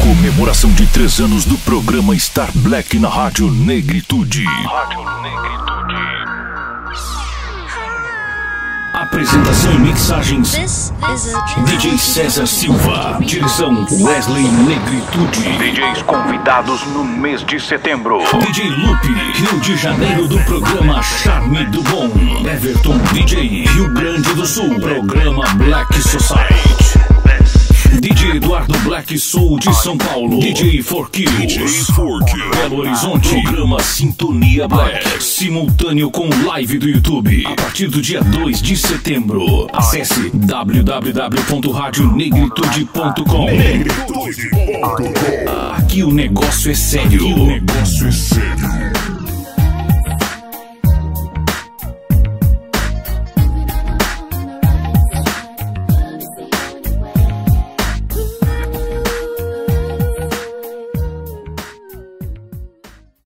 Comemoração de três anos do programa Star Black na Rádio Negritude. Rádio Negritude. Apresentação e mixagens. DJ César Silva. Direção Wesley Negritude. DJs convidados no mês de setembro. DJ Lupe, Rio de Janeiro, do programa Charme do Bom. Everton DJ, Rio Grande do Sul. Programa Black Society. Black Soul de São Paulo. DJ For Kids. Belo Horizonte. Programa Sintonia Black. Simultâneo com live do YouTube. A partir do dia 2 de setembro. Acesse www.radionegritude.com. Aqui o negócio é sério. Aqui o negócio é sério.